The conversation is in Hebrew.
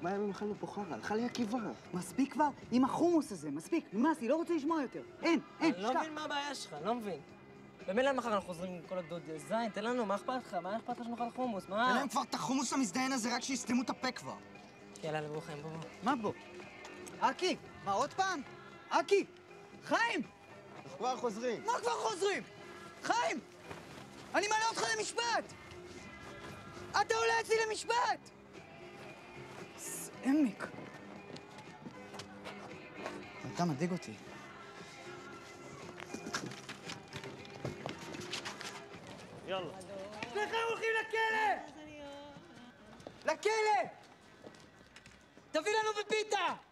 ארבעה ימים אכלנו פה חרא, הלכה לי עקיבה. מספיק כבר עם החומוס הזה, מספיק. נמאס לי, לא רוצה לשמוע יותר. אין, אין, אני לא. מבין מה הבעיה שלך, לא מבין. במילא מחר אנחנו חוזרים עם כל הגדוד זין, תן לנו, מה אכפת לך? מה אכפת לך שנאכל חומוס? תן מה? להם כבר את החומוס המזדיין הזה, רק שיסתמו את הפה כבר. יאללה, לבוא חיים, בוא. מה בוא? אקי, מה עוד פעם? אקי! חיים! אנחנו כבר חוזרים. מה כבר חוזרים? חיים! אני מעלה אותך למשפט! אתה עולה אצלי למשפט! אתה מדאיג אותי. שניכם הולכים לכלא! לכלא! תביא לנו בפיתה!